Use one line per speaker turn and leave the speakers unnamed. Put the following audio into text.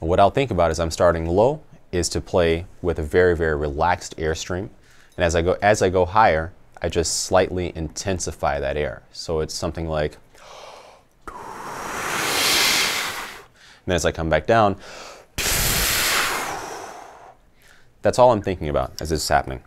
And what I'll think about as I'm starting low is to play with a very, very relaxed airstream. And as I go, as I go higher, I just slightly intensify that air. So it's something like, and then as I come back down, that's all I'm thinking about as this is happening.